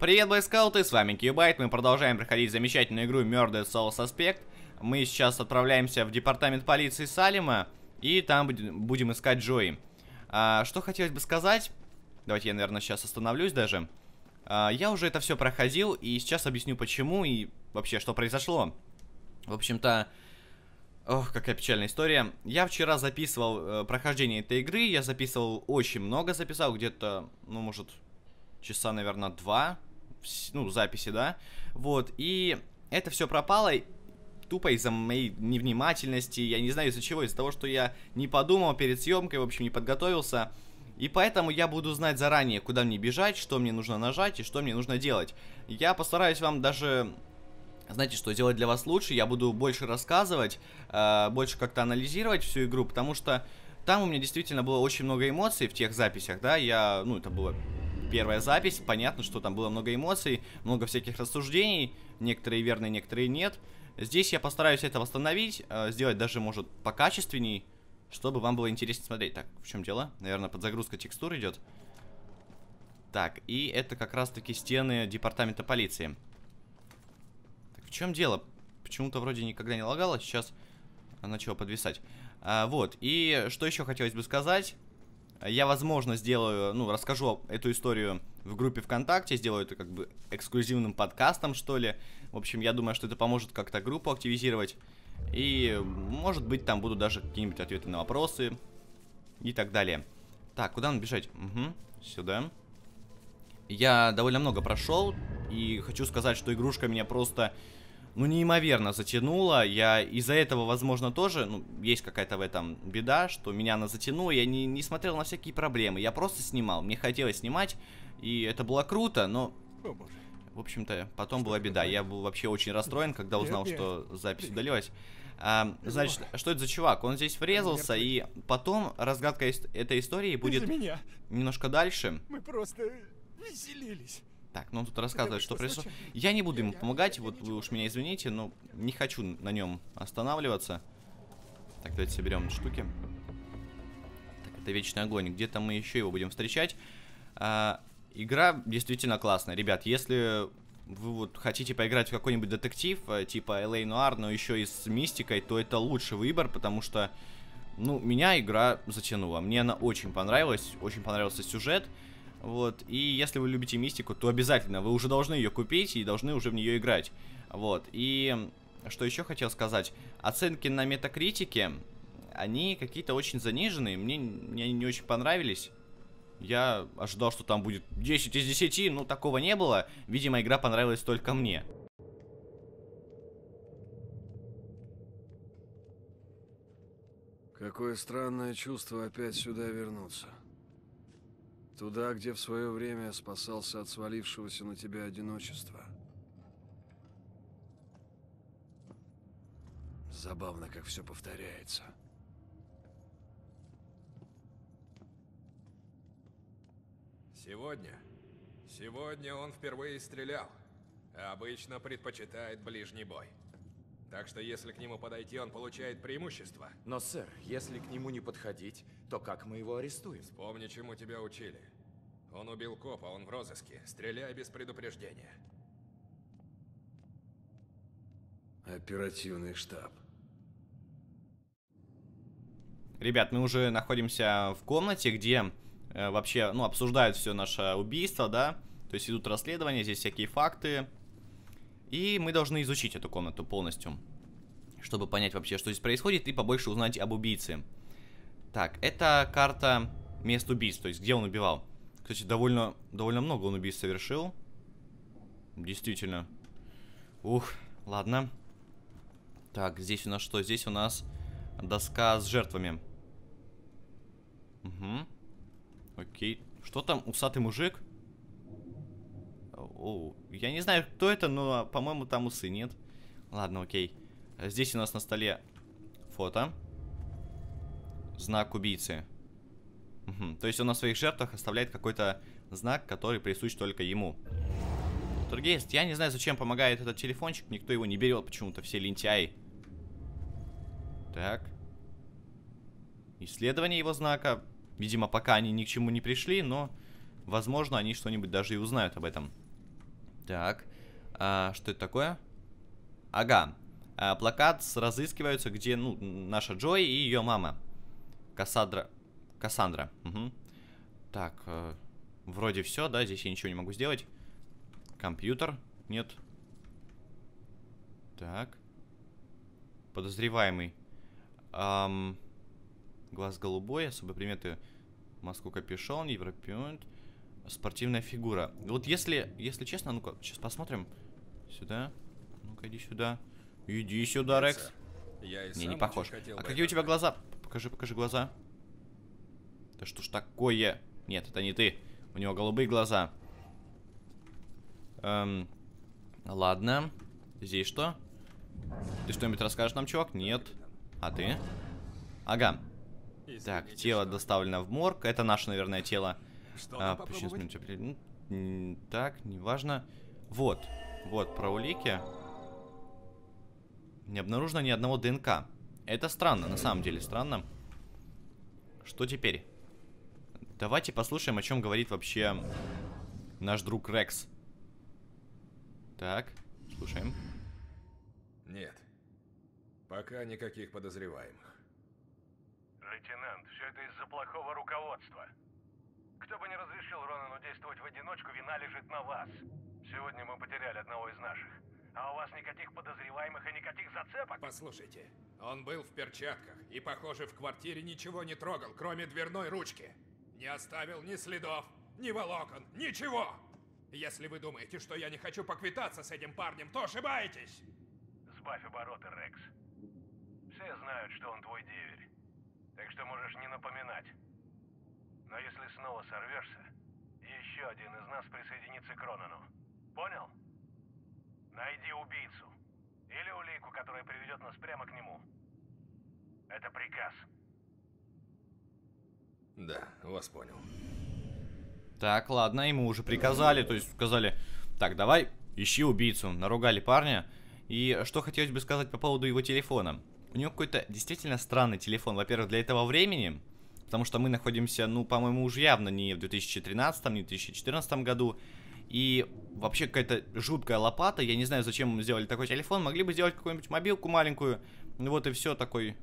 Привет, бойскауты, с вами Кьюбайт, мы продолжаем проходить замечательную игру Murder Soul Suspect. Мы сейчас отправляемся в департамент полиции Салима, и там будем искать Джои. А, что хотелось бы сказать, давайте я, наверное, сейчас остановлюсь даже. А, я уже это все проходил, и сейчас объясню почему, и вообще, что произошло. В общем-то, Ох, какая печальная история. Я вчера записывал э, прохождение этой игры, я записывал очень много, записал где-то, ну, может, часа, наверное, два, ну, записи, да, вот, и это все пропало тупо из-за моей невнимательности, я не знаю из-за чего, из-за того, что я не подумал перед съемкой, в общем, не подготовился, и поэтому я буду знать заранее, куда мне бежать, что мне нужно нажать и что мне нужно делать. Я постараюсь вам даже знаете, что делать для вас лучше, я буду больше рассказывать, э, больше как-то анализировать всю игру, потому что там у меня действительно было очень много эмоций в тех записях, да, я, ну, это было первая запись, понятно, что там было много эмоций, много всяких рассуждений, некоторые верные, некоторые нет. Здесь я постараюсь это восстановить, э, сделать даже, может, покачественней, чтобы вам было интереснее смотреть. Так, в чем дело? Наверное, подзагрузка текстур идет. Так, и это как раз-таки стены департамента полиции. Так, в чем дело? Почему-то вроде никогда не лагало, сейчас начало подвисать. А, вот, и что еще хотелось бы сказать. Я, возможно, сделаю, ну, расскажу эту историю в группе ВКонтакте, сделаю это как бы эксклюзивным подкастом, что ли. В общем, я думаю, что это поможет как-то группу активизировать. И, может быть, там будут даже какие-нибудь ответы на вопросы и так далее. Так, куда нам бежать? Угу, сюда. Я довольно много прошел, и хочу сказать, что игрушка меня просто ну, неимоверно затянуло. Я из-за этого, возможно, тоже, ну, есть какая-то в этом беда, что меня она затянула. Я не, не смотрел на всякие проблемы. Я просто снимал. Мне хотелось снимать, и это было круто, но... В общем-то, потом была беда. Я был вообще очень расстроен, когда узнал, что запись удалилась. А, значит, что это за чувак? Он здесь врезался, и потом разгадка этой истории будет немножко дальше. Мы просто веселились. Так, ну он тут рассказывает, что произошло. Я не буду ему помогать, вот вы уж меня извините, но не хочу на нем останавливаться. Так, давайте соберем штуки. Так, это вечный огонь. Где-то мы еще его будем встречать. А, игра действительно классная. Ребят, если вы вот хотите поиграть в какой-нибудь детектив, э, типа LA Noir, но еще и с мистикой, то это лучший выбор, потому что, ну, меня игра затянула. Мне она очень понравилась, очень понравился сюжет. Вот, и если вы любите мистику, то обязательно вы уже должны ее купить и должны уже в нее играть. Вот, и что еще хотел сказать. Оценки на метакритике, они какие-то очень заниженные, мне, мне они не очень понравились. Я ожидал, что там будет 10 из 10, но такого не было. Видимо, игра понравилась только мне. Какое странное чувство опять сюда вернуться. Туда, где в свое время спасался от свалившегося на тебя одиночества. Забавно, как все повторяется. Сегодня? Сегодня он впервые стрелял. Обычно предпочитает ближний бой. Так что если к нему подойти, он получает преимущество. Но, сэр, если к нему не подходить, то как мы его арестуем? Вспомни, чему тебя учили. Он убил копа, он в розыске. Стреляй без предупреждения. Оперативный штаб. Ребят, мы уже находимся в комнате, где э, вообще, ну, обсуждают все наше убийство, да? То есть идут расследования, здесь всякие факты. И мы должны изучить эту комнату полностью, чтобы понять вообще, что здесь происходит, и побольше узнать об убийце. Так, это карта мест убийств, то есть где он убивал. Кстати, довольно, довольно много он убийств совершил. Действительно. Ух, ладно. Так, здесь у нас что? Здесь у нас доска с жертвами. Угу. Окей. Что там, усатый мужик? О, я не знаю, кто это, но, по-моему, там усы нет. Ладно, окей. Здесь у нас на столе фото. Знак убийцы. Угу. То есть он на своих жертвах оставляет какой-то знак, который присущ только ему. Тургейст, я не знаю, зачем помогает этот телефончик, никто его не берет почему-то, все лентяи. Так. Исследование его знака. Видимо, пока они ни к чему не пришли, но, возможно, они что-нибудь даже и узнают об этом. Так. А, что это такое? Ага. А, плакат с разыскиваются, где, ну, наша Джой и ее мама. Кассандра. Кассандра. Угу. Так, э, вроде все, да, здесь я ничего не могу сделать. Компьютер. Нет. Так. Подозреваемый. Ам... Глаз голубой, особые приметы. Маску капюшон, европеон. Спортивная фигура. Вот если, если честно, ну-ка, сейчас посмотрим. Сюда. Ну-ка, иди сюда. Иди сюда, Рекс. Я Не, не похож. А какие у тебя глаза? Покажи, покажи глаза. Да что ж такое? Нет, это не ты. У него голубые глаза. Эм, ладно. Здесь что? Ты что-нибудь расскажешь нам, чувак? Нет. А ты? Ага. Так, тело доставлено в морг. Это наше, наверное, тело. Что А, смерти определен- М, Так, неважно. Вот. Вот, про улики. Не обнаружено ни одного ДНК. Это странно, на самом деле странно. Что теперь? Давайте послушаем, о чем говорит вообще наш друг Рекс. Так, слушаем. Нет. Пока никаких подозреваемых. Лейтенант, все это из-за плохого руководства. Кто бы не разрешил Ронану действовать в одиночку, вина лежит на вас. Сегодня мы потеряли одного из наших. А у вас никаких подозреваемых и никаких зацепок? Послушайте, он был в перчатках и, похоже, в квартире ничего не трогал, кроме дверной ручки. Не оставил ни следов, ни волокон, ничего. Если вы думаете, что я не хочу поквитаться с этим парнем, то ошибаетесь. Сбавь обороты, Рекс. Все знают, что он твой деверь. Так что можешь не напоминать. Но если снова сорвешься, еще один из нас присоединится к Ронану. Понял? Найди убийцу. Или улику, которая приведет нас прямо к нему. Это приказ. Да, вас понял. Так, ладно, ему уже приказали, то есть сказали, так, давай, ищи убийцу. Наругали парня. И что хотелось бы сказать по поводу его телефона. У него какой-то действительно странный телефон. Во-первых, для этого времени, потому что мы находимся, ну, по-моему, уже явно не в 2013, не в 2014 году. И вообще какая-то жуткая лопата. Я не знаю, зачем сделали такой телефон. Могли бы сделать какую-нибудь мобилку маленькую. Ну вот и все, такой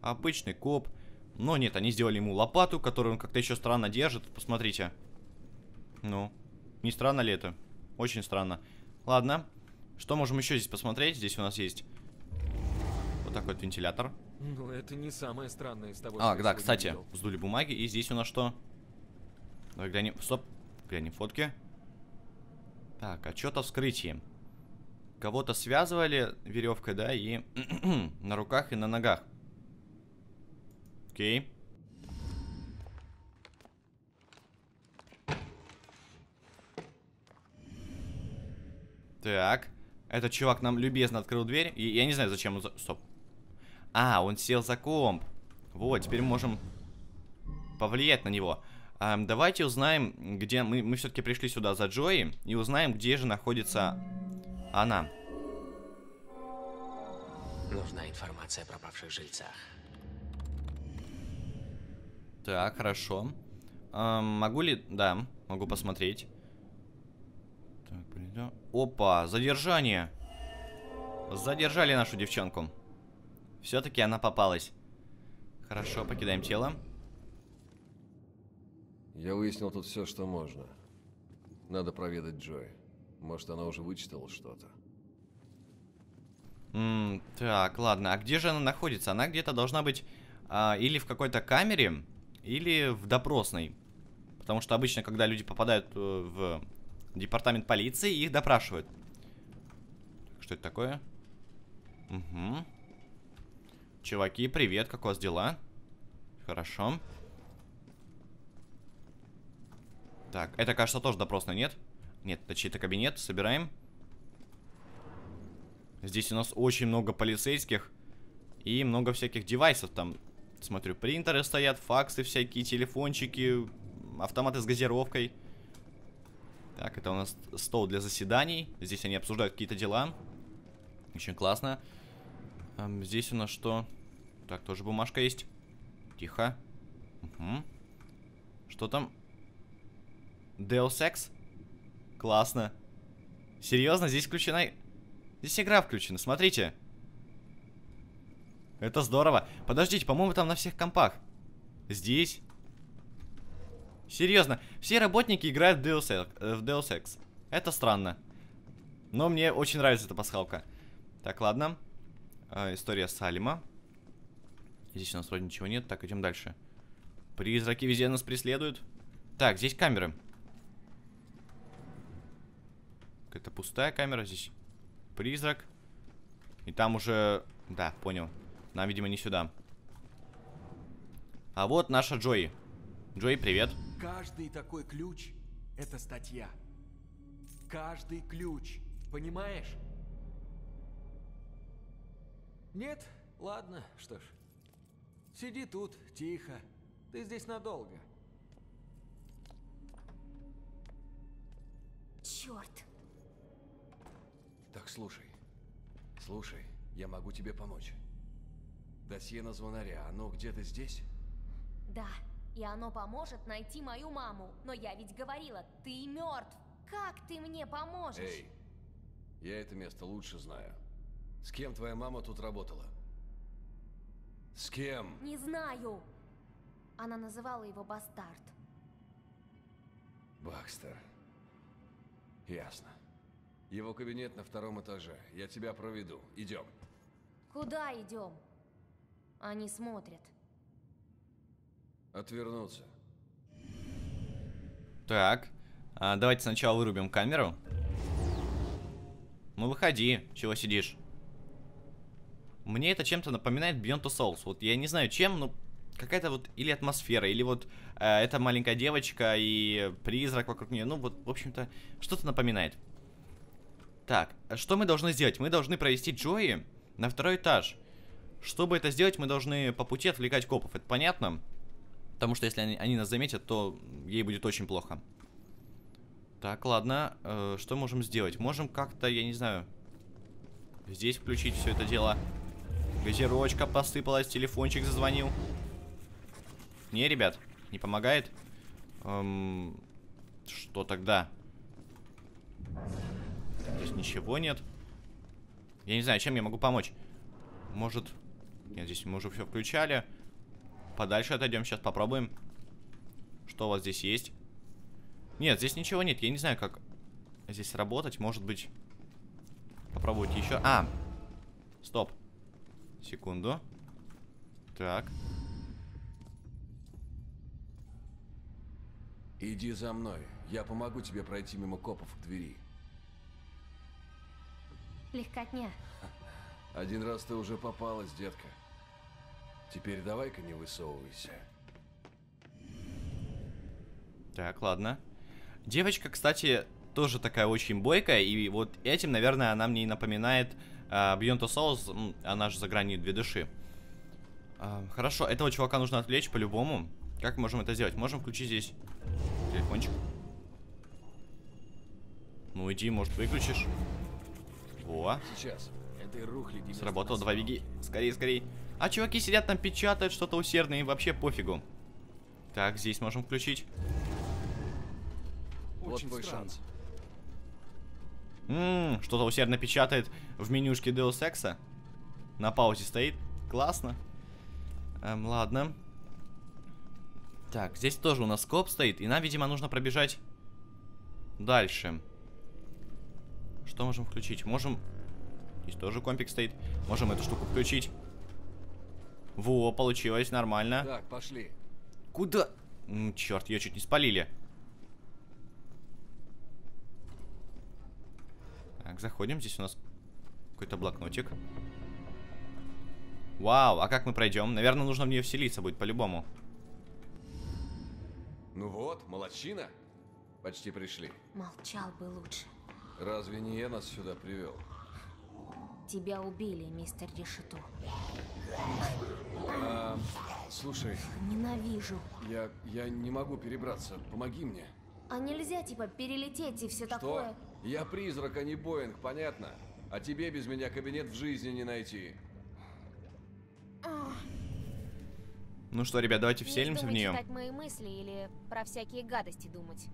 обычный коп. Но нет, они сделали ему лопату, которую он как-то еще странно держит. Посмотрите. Ну, не странно ли это? Очень странно. Ладно. Что можем еще здесь посмотреть? Здесь у нас есть вот такой вот вентилятор. Ну, это не самое странное из того, А, да, кстати, видел. сдули бумаги. И здесь у нас что? Давай глянем. Стоп. Глянем фотки. Так, отчет о вскрытии. Кого-то связывали веревкой, да, и на руках и на ногах. Окей. Так. Этот чувак нам любезно открыл дверь. И я не знаю, зачем он... За... Стоп. А, он сел за комп. Вот, теперь можем повлиять на него. Ам, давайте узнаем, где... Мы, мы все-таки пришли сюда за Джои. И узнаем, где же находится она. Нужна информация о пропавших жильцах. Так, хорошо. Ам, могу ли... Да, могу посмотреть. Так, блин, Опа, задержание. Задержали нашу девчонку. Все-таки она попалась. Хорошо, покидаем тело. Я выяснил тут все, что можно. Надо проведать Джой. Может, она уже вычитала что-то. М, так, ладно. А где же она находится? Она где-то должна быть а, или в какой-то камере, или в допросной. Потому что обычно, когда люди попадают э, в департамент полиции, их допрашивают. Что это такое? Угу. Чуваки, привет, как у вас дела? Хорошо. Так, это, кажется, тоже допросная, нет? Нет, это чей-то кабинет, собираем. Здесь у нас очень много полицейских и много всяких девайсов там. Смотрю, принтеры стоят, факсы всякие, телефончики, автоматы с газировкой. Так, это у нас стол для заседаний. Здесь они обсуждают какие-то дела. Очень классно. Эм, здесь у нас что? Так, тоже бумажка есть. Тихо. Угу. Что там? Deus Ex? Классно. Серьезно, здесь включена... Здесь игра включена, смотрите. Это здорово. Подождите, по-моему, там на всех компах. Здесь. Серьезно, все работники играют в Deus Ex. э, В Deus Ex. Это странно. Но мне очень нравится эта пасхалка. Так, ладно. А, история Салима. Здесь у нас вроде ничего нет. Так, идем дальше. Призраки везде нас преследуют. Так, здесь камеры. Это пустая камера. Здесь призрак. И там уже... Да, понял. Нам, видимо, не сюда. А вот наша Джои. Джои, привет. Каждый такой ключ — это статья. Каждый ключ. Понимаешь? Нет? Ладно, что ж. Сиди тут, тихо. Ты здесь надолго. Черт. Так, слушай. Слушай, я могу тебе помочь. Досье на звонаря, оно где-то здесь? Да, и оно поможет найти мою маму. Но я ведь говорила, ты мертв. Как ты мне поможешь? Эй, я это место лучше знаю. С кем твоя мама тут работала? С кем? Не знаю. Она называла его бастард. Бакстер. Ясно. Его кабинет на втором этаже. Я тебя проведу. Идем. Куда идем? Они смотрят. Отвернуться. Так. а, давайте сначала вырубим камеру. Ну, выходи. Чего сидишь? Мне это чем-то напоминает Beyond Two Souls. Вот я не знаю чем, но какая-то вот или атмосфера, или вот э, эта маленькая девочка и призрак вокруг нее. Ну, вот, в общем-то, что-то напоминает. Так, а что мы должны сделать? Мы должны провести Джои на второй этаж. Чтобы это сделать, мы должны по пути отвлекать копов. Это понятно? Потому что если они, они нас заметят, то ей будет очень плохо. Так, ладно. Э, что можем сделать? Можем как-то, я не знаю, здесь включить все это дело. Газировочка посыпалась, телефончик зазвонил. Не, ребят, не помогает? Эм, что тогда? Здесь ничего нет. Я не знаю, чем я могу помочь. Может... Нет, здесь мы уже все включали. Подальше отойдем, сейчас попробуем. Что у вас здесь есть? Нет, здесь ничего нет. Я не знаю, как здесь работать. Может быть, попробовать еще. А, стоп. Секунду. Так. Иди за мной. Я помогу тебе пройти мимо копов к двери. Легкотня. Один раз ты уже попалась, детка. Теперь давай-ка не высовывайся. Так, ладно. Девочка, кстати, тоже такая очень бойкая, и вот этим, наверное, она мне и напоминает Beyond Two Souls, она же за гранью две души. А, хорошо, этого чувака нужно отвлечь по-любому. Как можем это сделать? Можем включить здесь телефончик. Ну иди, может выключишь. Во, Сейчас. Этой рухляди сработало, съемке. беги. Скорее, скорее. А чуваки сидят там, печатают что-то усердно, и вообще пофигу. Так, здесь можем включить. Вот Очень твой странно. шанс. Ммм, что-то усердно печатает в менюшке Deus Ex. На паузе стоит. Классно. Эм, ладно. Так, здесь тоже у нас коп стоит, и нам, видимо, нужно пробежать дальше. Что можем включить? Можем... Здесь тоже компик стоит. Можем эту штуку включить. Во, получилось, нормально. Так, пошли. Куда? М, черт, ее чуть не спалили. Так, заходим. Здесь у нас какой-то блокнотик. Вау, а как мы пройдем? Наверное, нужно в нее вселиться будет по-любому. Ну вот, молодчина. Почти пришли. Молчал бы лучше. Разве не я нас сюда привел? Тебя убили, мистер Решету. А, слушай, Ненавижу. я, я не могу перебраться. Помоги мне. А нельзя, типа, перелететь и все Что? такое? Я призрак, а не Боинг, понятно? А тебе без меня кабинет в жизни не найти. Ну что, ребят, давайте Не вселимся в нее. читать мои мысли или про всякие гадости думать.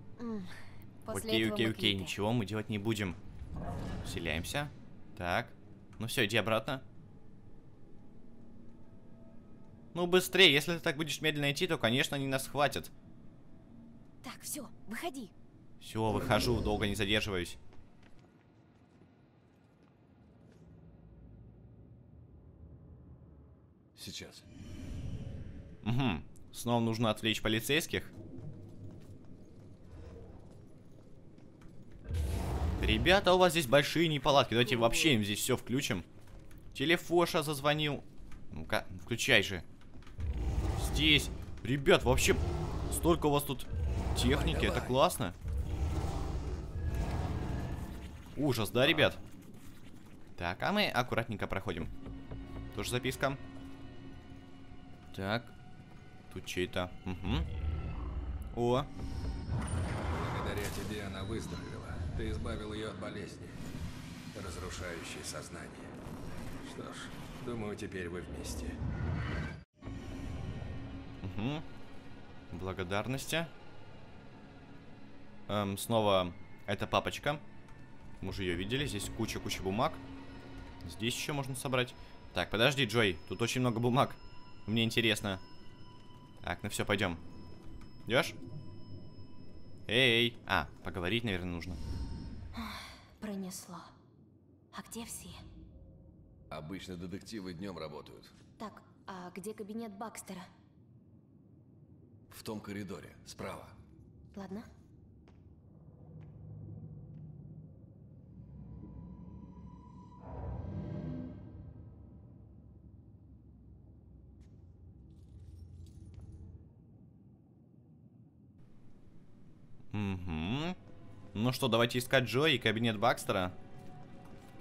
После Окей, окей, окей, ничего мы делать не будем. Вселяемся. Так. Ну все, иди обратно. Ну, быстрее. Если ты так будешь медленно идти, то, конечно, они нас хватят. Так, все, выходи. Все, выхожу, долго не задерживаюсь. Сейчас. Угу. Снова нужно отвлечь полицейских. Ребята, у вас здесь большие неполадки. Давайте вообще им здесь все включим. Телефоша зазвонил. Ну-ка, включай же. Здесь. Ребят, вообще столько у вас тут техники. Это классно. Ужас, да, ребят? Так, а мы аккуратненько проходим. Тоже записка. Так. Тут чей-то. Угу. О. Благодаря тебе она выздоровела. Ты избавил ее от болезни, разрушающей сознание. Что ж, думаю, теперь вы вместе. Угу. Благодарности. Эм, снова эта папочка. Мы уже ее видели. Здесь куча-куча бумаг. Здесь еще можно собрать. Так, подожди, Джой. Тут очень много бумаг. Мне интересно. Так, ну все, пойдем. Идешь? Эй, а, поговорить, наверное, нужно. Пронесло. А где все? Обычно детективы днем работают. Так, а где кабинет Бакстера? В том коридоре, справа. Ладно. Угу. Ну что, давайте искать Джо и кабинет Бакстера.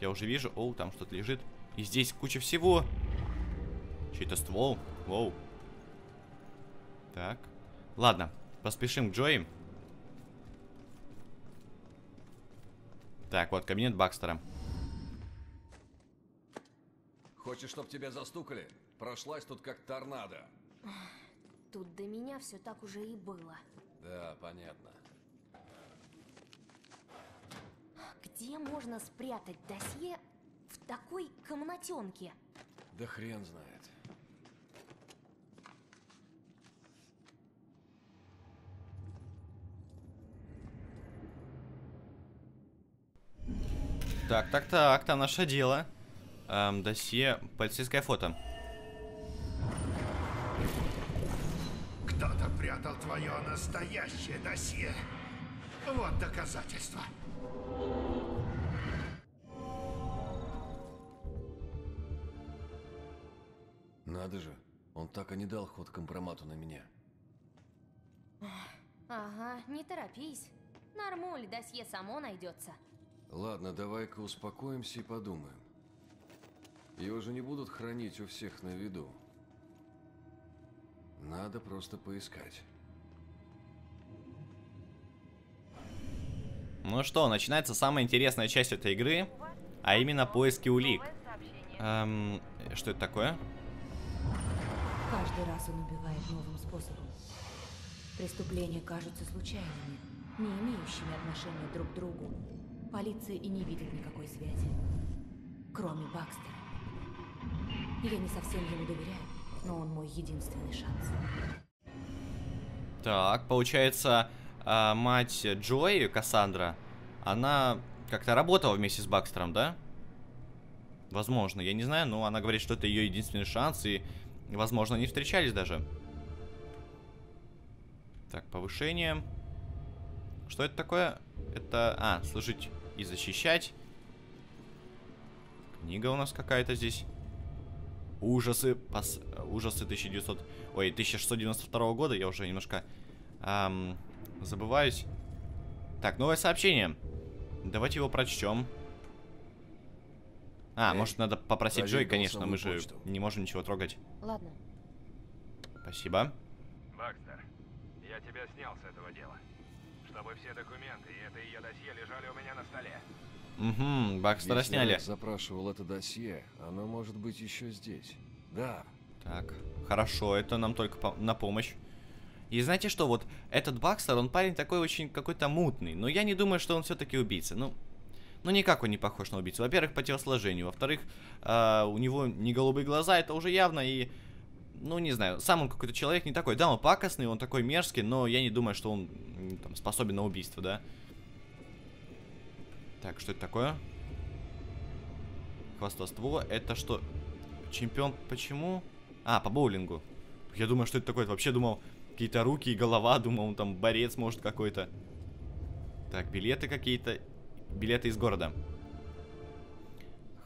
Я уже вижу. Оу, там что-то лежит. И здесь куча всего. Чей-то ствол. Воу. Так. Ладно, поспешим к Джои. Так, вот, кабинет Бакстера. Хочешь, чтоб тебя застукали? Прошлась тут как торнадо. Тут до меня все так уже и было. Да, понятно. Где можно спрятать досье в такой комнатенке? Да хрен знает. Так, так, так, там наше дело. Эм, досье, полицейское фото. Кто-то прятал твое настоящее досье. Вот доказательства. Так и не дал ход компромату на меня. Ага, не торопись. Нормуль, досье само найдется. Ладно, давай-ка успокоимся и подумаем. Его же не будут хранить у всех на виду. Надо просто поискать. Ну что, начинается самая интересная часть этой игры, а именно поиски улик. Эм, что это такое? Каждый раз он убивает новым способом. Преступления кажутся случайными, не имеющими отношения друг к другу. Полиция и не видит никакой связи. Кроме Бакстера. Я не совсем ему доверяю, но он мой единственный шанс. Так, получается, а, мать Джои, Кассандра, она как-то работала вместе с Бакстером, да? Возможно, я не знаю, но она говорит, что это ее единственный шанс, и, возможно, они встречались даже. Так, повышение. Что это такое? Это... А, служить и защищать. Книга у нас какая-то здесь. Ужасы, пос... ужасы 1900... Ой, 1692 года, я уже немножко эм, забываюсь. Так, новое сообщение. Давайте его прочтем. А, Эй, может надо попросить Джой, конечно, мы же почту. не можем ничего трогать. Ладно. Спасибо. Бакстер, я тебя снял с этого дела. Чтобы все документы и это ее досье лежали у меня на столе. Угу, Бакстера Если сняли. Рекс запрашивал это досье, оно может быть еще здесь. Да. Так, хорошо, это нам только по- на помощь. И знаете что, вот этот Бакстер, он парень такой очень какой-то мутный, но я не думаю, что он все-таки убийца. Ну, Ну, никак он не похож на убийцу. Во-первых, по телосложению. Во-вторых, э, у него не голубые глаза, это уже явно. И, ну, не знаю, сам он какой-то человек не такой. Да, он пакостный, он такой мерзкий, но я не думаю, что он там, способен на убийство, да. Так, что это такое? Хвастовство. Это что? Чемпион почему? А, по боулингу. Я думаю, что это такое. Вообще думал, какие-то руки и голова. Думал, он там борец может какой-то. Так, билеты какие-то. Билеты из города.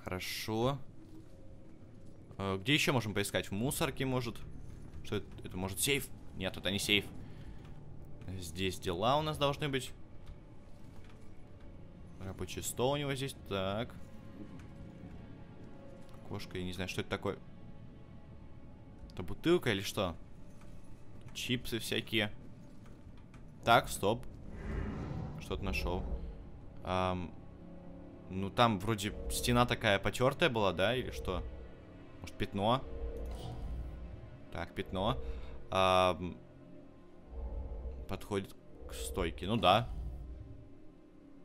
Хорошо. Э, где еще можем поискать? В мусорке, может? Что это? Это может сейф? Нет, это не сейф. Здесь дела у нас должны быть. Рабочий стол у него здесь. Так. Кошка, я не знаю, что это такое. Это бутылка или что? Чипсы всякие. Так, стоп. Что-то нашел. Ам, ну, там вроде стена такая потертая была, да, или что? Может, пятно? Так, пятно. Ам, подходит к стойке. Ну да.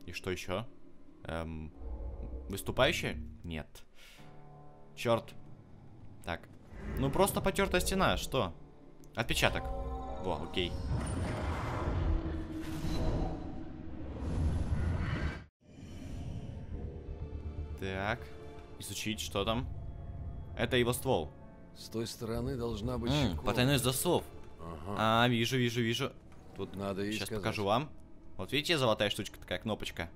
И что еще? Эм, выступающие? Нет. Черт. Так. Ну просто потертая стена, что? Отпечаток. Во, окей. Так. Изучить, что там? Это его ствол. С той стороны должна быть М, потайной засов. Ага. А, вижу, вижу, вижу. Тут Надо ей сейчас сказать. покажу вам. Вот видите, золотая штучка такая, кнопочка.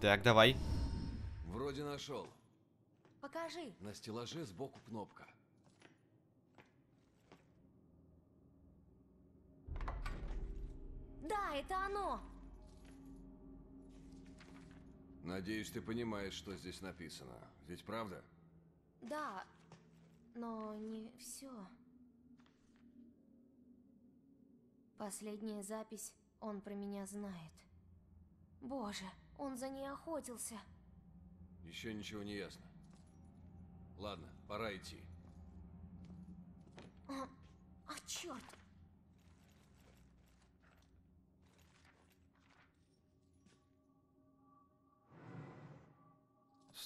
Так, давай. Вроде нашел. Покажи. На стеллаже сбоку кнопка. Да, это оно. Надеюсь, ты понимаешь, что здесь написано. Ведь правда? Да, но не все. Последняя запись, он про меня знает. Боже, он за ней охотился. Еще ничего не ясно. Ладно, пора идти. А, а черт!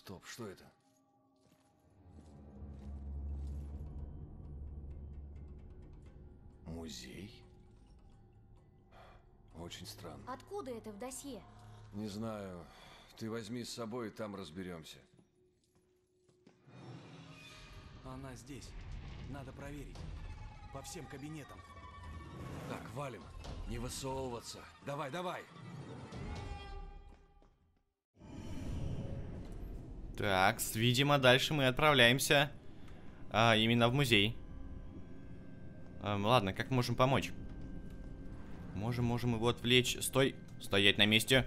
Стоп, что это? Музей? Очень странно. Откуда это в досье? Не знаю. Ты возьми с собой, и там разберемся. Она здесь. Надо проверить. По всем кабинетам. Так, валим. Не высовываться. Давай, давай. Так, видимо, дальше мы отправляемся а, именно в музей. Эм, ладно, как можем помочь? Можем, можем его отвлечь. Стой, стоять на месте.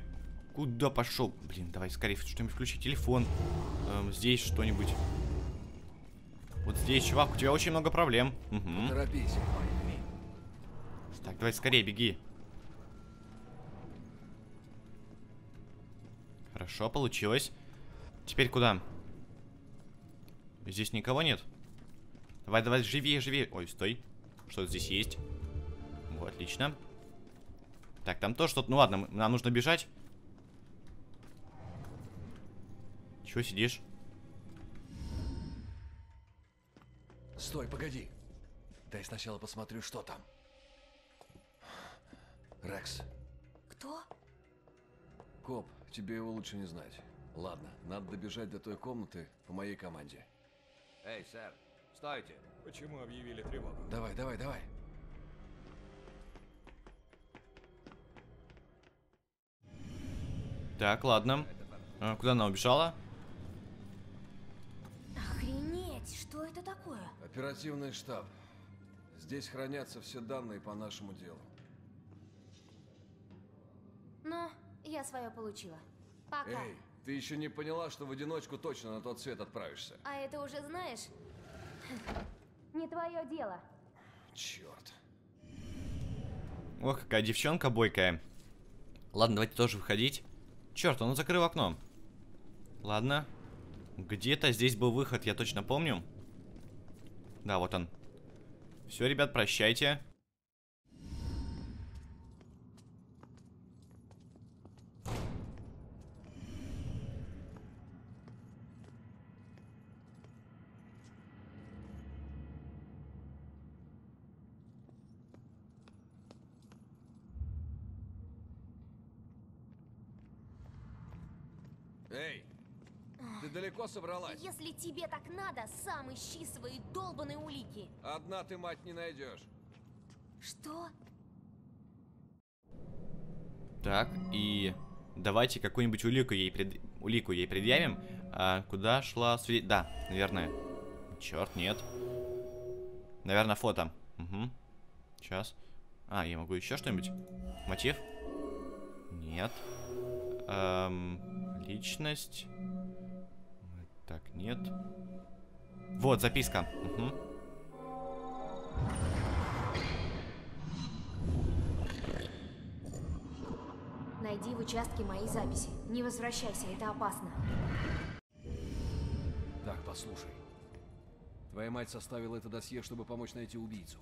Куда пошел? Блин, давай скорее что-нибудь включи. Телефон. Эм, здесь что-нибудь. Вот здесь, чувак, у тебя очень много проблем. Угу. Торопись. Так, давай скорее, беги. Хорошо, получилось. Теперь куда? Здесь никого нет? Давай, давай, живее, живее. Ой, стой. Что здесь есть? Вот, отлично. Так, там тоже что-то... Ну ладно, нам нужно бежать. Чего сидишь? Стой, погоди. Дай сначала посмотрю, что там. Рекс, Кто? коп, тебе его лучше не знать. Ладно, надо добежать до той комнаты по моей команде. Эй, сэр, стойте. Почему объявили тревогу? Давай, давай, давай. Так, ладно. А, куда она убежала? Охренеть, что это такое? Оперативный штаб. Здесь хранятся все данные по нашему делу. Ну, я свое получила. Пока. Эй, ты еще не поняла, что в одиночку точно на тот свет отправишься? А это уже знаешь? Не твое дело. Черт. Ох, какая девчонка бойкая. Ладно, давайте тоже выходить. Черт, он закрыл окно. Ладно. Где-то здесь был выход, я точно помню. Да, вот он. Все, ребят, прощайте. Эй, ты далеко собралась? Если тебе так надо, сам ищи свои долбаные улики. Одна ты, мать, не найдешь. Что? Так, и давайте какую-нибудь улику ей, пред... улику ей предъявим. А, куда шла свидетель? Да, наверное. Черт, нет. Наверное, фото. Угу. Сейчас. А, я могу еще что-нибудь? Мотив? Нет. Эм, личность. Так, нет. Вот, записка. Угу. Найди в участке мои записи. Не возвращайся, это опасно. Так, послушай. Твоя мать составила это досье, чтобы помочь найти убийцу.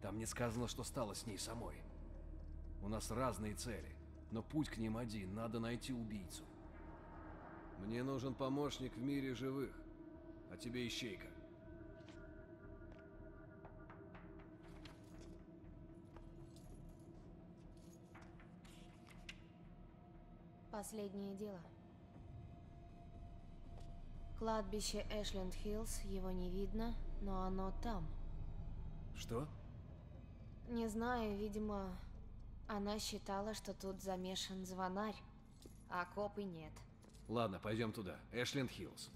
Там не сказано, что стало с ней самой. У нас разные цели, но путь к ним один. Надо найти убийцу. Мне нужен помощник в мире живых, а тебе ищейка. Последнее дело. Кладбище Эшленд Хиллз, его не видно, но оно там. Что? Не знаю, видимо, она считала, что тут замешан звонарь, а копы нет. Ладно, пойдем туда. Эшленд Хиллз.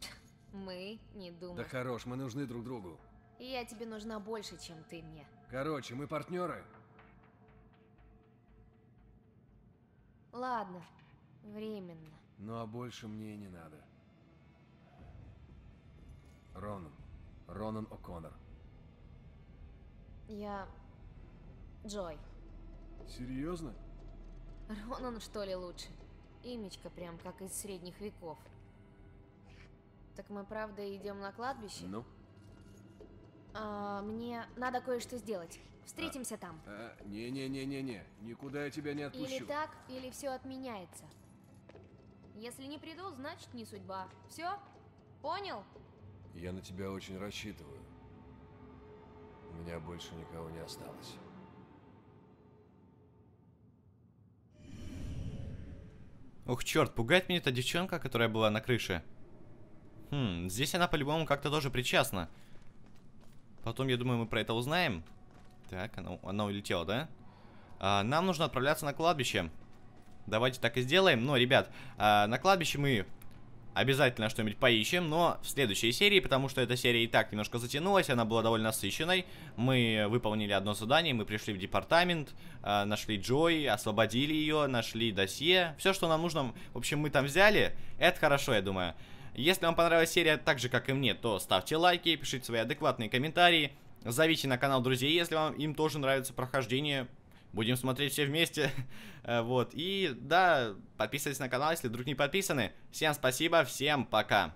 Мы не думаем. Да хорош, мы нужны друг другу. Я тебе нужна больше, чем ты мне. Короче, мы партнеры. Ладно, временно. Ну а больше мне и не надо. Ронан. Ронан О'Коннор. Я... Джой. Серьезно? Ронан, что ли, лучше? Имечко прям как из средних веков. Так мы правда идем на кладбище? Ну? А, мне надо кое-что сделать. Встретимся там. А, Не-не-не-не-не. Никуда я тебя не отпущу. Или так, или все отменяется. Если не приду, значит не судьба. Все? Понял? Я на тебя очень рассчитываю. У меня больше никого не осталось. Ух, черт, пугает меня эта девчонка, которая была на крыше. Хм, здесь она по-любому как-то тоже причастна. Потом, я думаю, мы про это узнаем. Так, она, она улетела, да? А, нам нужно отправляться на кладбище. Давайте так и сделаем. Но, ребят, а, на кладбище мы обязательно что-нибудь поищем, но в следующей серии, потому что эта серия и так немножко затянулась, она была довольно насыщенной. Мы выполнили одно задание, мы пришли в департамент, э, нашли Джой, освободили ее, нашли досье. Все, что нам нужно, в общем, мы там взяли. Это хорошо, я думаю. Если вам понравилась серия так же, как и мне, то ставьте лайки, пишите свои адекватные комментарии. Зовите на канал друзей, если вам им тоже нравится прохождение. Будем смотреть все вместе. Э, вот. И да, подписывайтесь на канал, если вдруг не подписаны. Всем спасибо, всем пока.